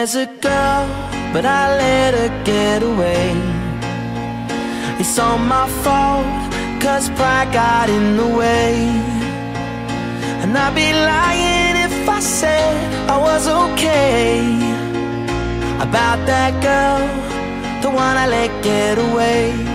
as a girl, but I let her get away. It's all my fault, cause pride got in the way. And I'd be lying if I said I was okay. About that girl, the one I let get away.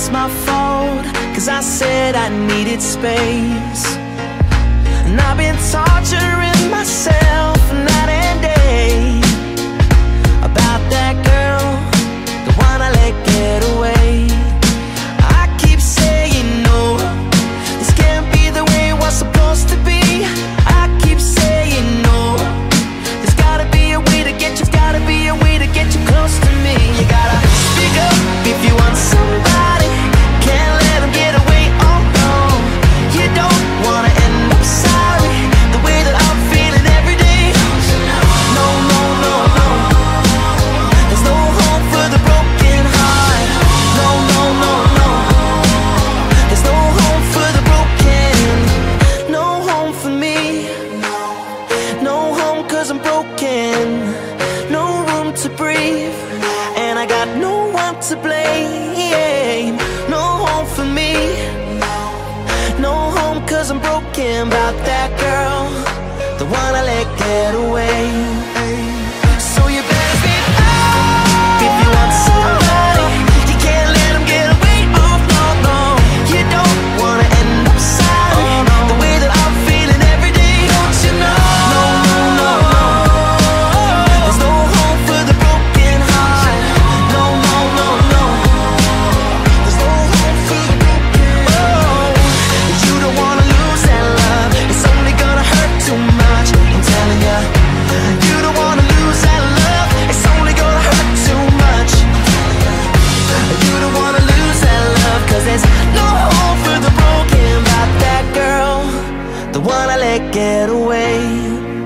It's my fault Cause I said I needed space. And I've been torturing in No room to breathe And I got no one to blame. No home for me. No home cause I'm broken About that girl. The one I let get away. let get away.